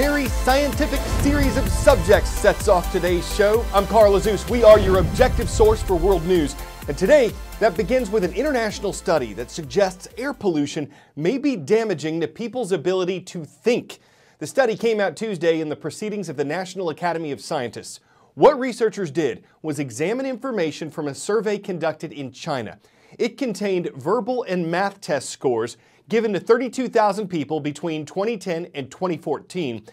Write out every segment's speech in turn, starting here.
very scientific series of subjects sets off today's show. I'm Carl Azuz. We are your objective source for world news. And today, that begins with an international study that suggests air pollution may be damaging to people's ability to think. The study came out Tuesday in the Proceedings of the National Academy of Sciences. What researchers did was examine information from a survey conducted in China. It contained verbal and math test scores given to 32,000 people between 2010 and 2014.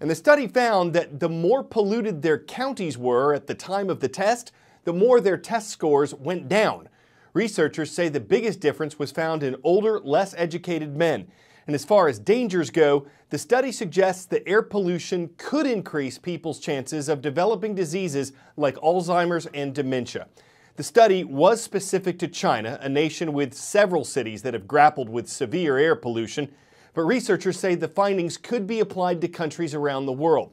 And the study found that the more polluted their counties were at the time of the test, the more their test scores went down. Researchers say the biggest difference was found in older, less educated men. And as far as dangers go, the study suggests that air pollution could increase people's chances of developing diseases like Alzheimer's and dementia. The study was specific to China, a nation with several cities that have grappled with severe air pollution, but researchers say the findings could be applied to countries around the world.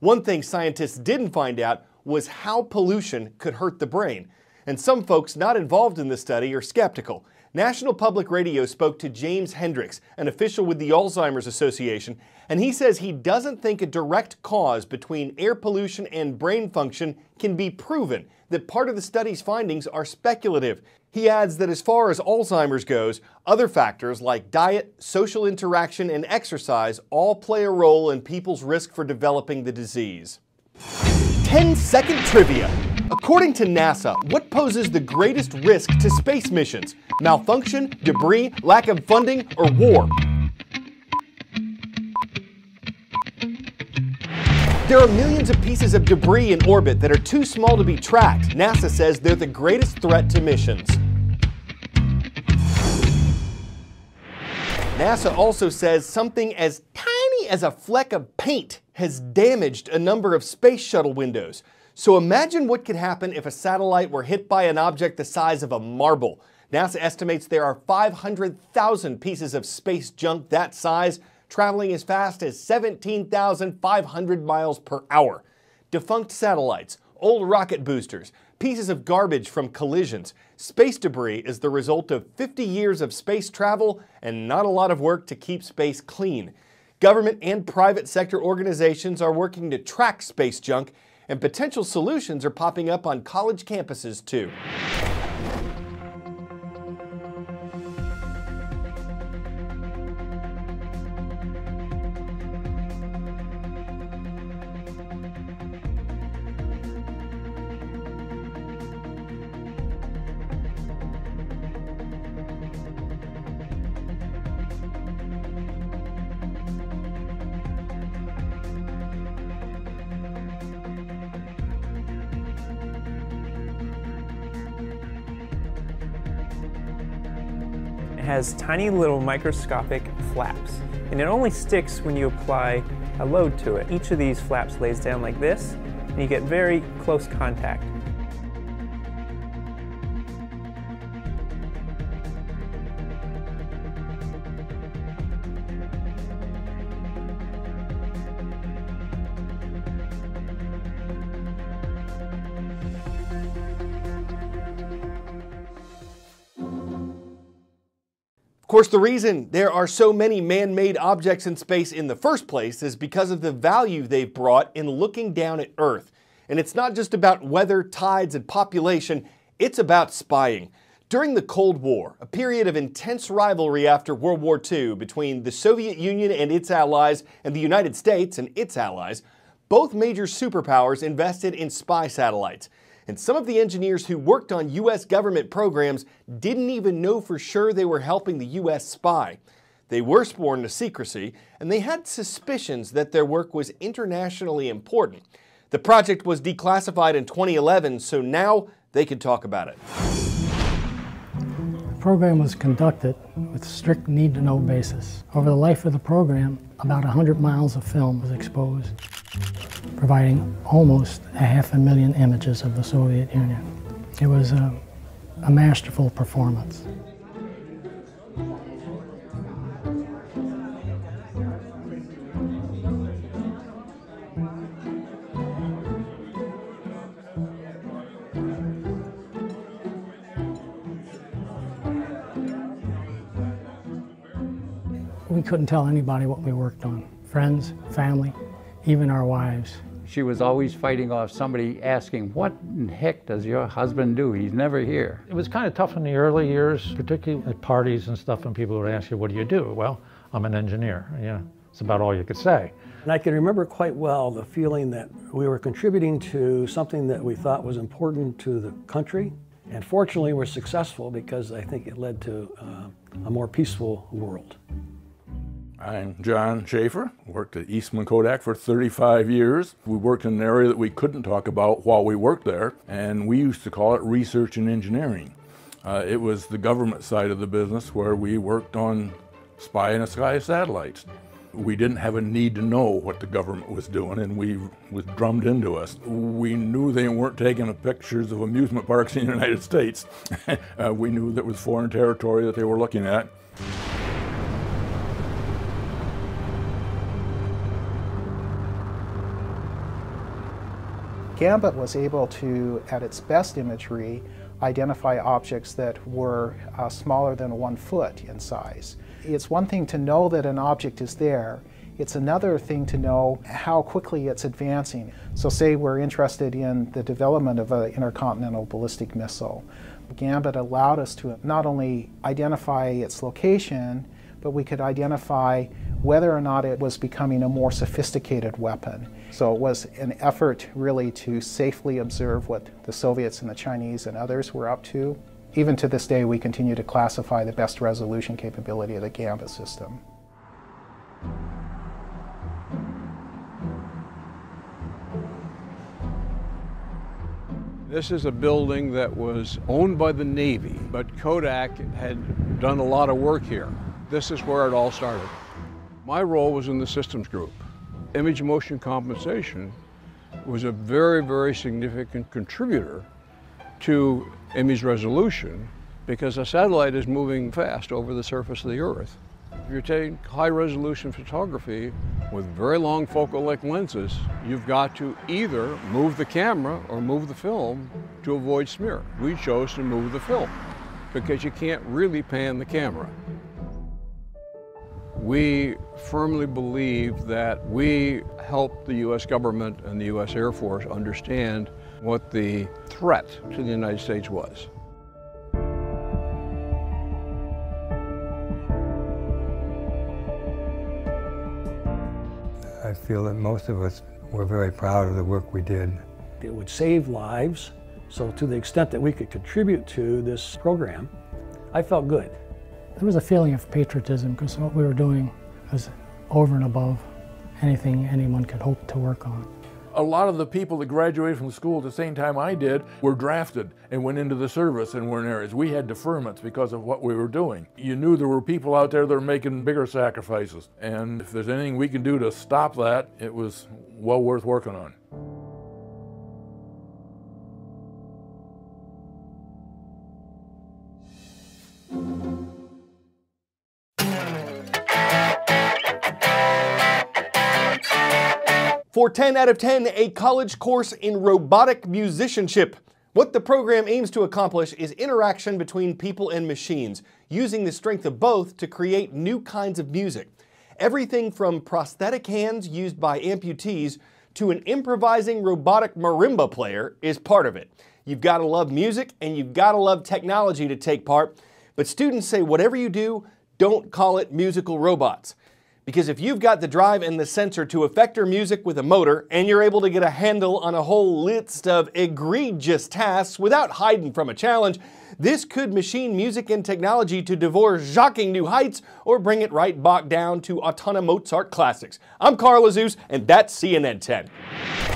One thing scientists didn't find out was how pollution could hurt the brain, and some folks not involved in the study are skeptical. National Public Radio spoke to James Hendrix, an official with the Alzheimer's Association, and he says he doesn't think a direct cause between air pollution and brain function can be proven, that part of the study's findings are speculative. He adds that as far as Alzheimer's goes, other factors like diet, social interaction, and exercise all play a role in people's risk for developing the disease. 10 second trivia. According to NASA, what poses the greatest risk to space missions? Malfunction, debris, lack of funding, or war? There are millions of pieces of debris in orbit that are too small to be tracked. NASA says they're the greatest threat to missions. NASA also says something as tiny as a fleck of paint has damaged a number of space shuttle windows. So imagine what could happen if a satellite were hit by an object the size of a marble. NASA estimates there are 500,000 pieces of space junk that size, traveling as fast as 17,500 miles per hour. Defunct satellites, old rocket boosters, pieces of garbage from collisions. Space debris is the result of 50 years of space travel and not a lot of work to keep space clean. Government and private sector organizations are working to track space junk and potential solutions are popping up on college campuses too. Has tiny little microscopic flaps, and it only sticks when you apply a load to it. Each of these flaps lays down like this, and you get very close contact. Course, the reason there are so many man made objects in space in the first place is because of the value they've brought in looking down at Earth. And it's not just about weather, tides, and population, it's about spying. During the Cold War, a period of intense rivalry after World War II between the Soviet Union and its allies and the United States and its allies, both major superpowers invested in spy satellites and some of the engineers who worked on U.S. government programs didn't even know for sure they were helping the U.S. spy. They were sworn to secrecy, and they had suspicions that their work was internationally important. The project was declassified in 2011, so now they can talk about it. The program was conducted with strict need to know basis. Over the life of the program, about 100 miles of film was exposed providing almost a half a million images of the Soviet Union. It was a, a masterful performance. We couldn't tell anybody what we worked on friends, family, even our wives. She was always fighting off somebody asking, What in heck does your husband do? He's never here. It was kind of tough in the early years, particularly at parties and stuff, when people would ask you, What do you do? Well, I'm an engineer. Yeah, it's about all you could say. And I can remember quite well the feeling that we were contributing to something that we thought was important to the country. And fortunately, we're successful because I think it led to uh, a more peaceful world. I'm John Schaefer, worked at Eastman Kodak for 35 years. We worked in an area that we couldn't talk about while we worked there, and we used to call it research and engineering. Uh, it was the government side of the business where we worked on spy in the sky satellites. We didn't have a need to know what the government was doing, and we was drummed into us. We knew they weren't taking pictures of amusement parks in the United States. uh, we knew that was foreign territory that they were looking at. Gambit was able to, at its best imagery, identify objects that were uh, smaller than one foot in size. It's one thing to know that an object is there, it's another thing to know how quickly it's advancing. So say we're interested in the development of an intercontinental ballistic missile. Gambit allowed us to not only identify its location, but we could identify whether or not it was becoming a more sophisticated weapon. So it was an effort really to safely observe what the Soviets and the Chinese and others were up to. Even to this day, we continue to classify the best resolution capability of the Gambit system. This is a building that was owned by the Navy, but Kodak had done a lot of work here. This is where it all started. My role was in the systems group. Image motion compensation was a very, very significant contributor to image resolution because a satellite is moving fast over the surface of the Earth. If you're taking high resolution photography with very long focal length lenses, you've got to either move the camera or move the film to avoid smear. We chose to move the film because you can't really pan the camera. We firmly believe that we helped the U.S. government and the U.S. Air Force understand what the threat to the United States was. I feel that most of us were very proud of the work we did. It would save lives, so to the extent that we could contribute to this program, I felt good. There was a feeling of patriotism because what we were doing was over and above anything anyone could hope to work on. A lot of the people that graduated from school at the same time I did were drafted and went into the service and were in areas. We had deferments because of what we were doing. You knew there were people out there that were making bigger sacrifices. And if there's anything we can do to stop that, it was well worth working on. For 10 out of 10, a college course in robotic musicianship. What the program aims to accomplish is interaction between people and machines, using the strength of both to create new kinds of music. Everything from prosthetic hands used by amputees to an improvising robotic marimba player is part of it. You've got to love music and you've got to love technology to take part, but students say whatever you do, don't call it musical robots. Because if you've got the drive and the sensor to affect your music with a motor, and you're able to get a handle on a whole list of egregious tasks without hiding from a challenge, this could machine music and technology to devour shocking new heights or bring it right back down to Autona Mozart classics. I'm Carl Azuz, and that's CNN 10.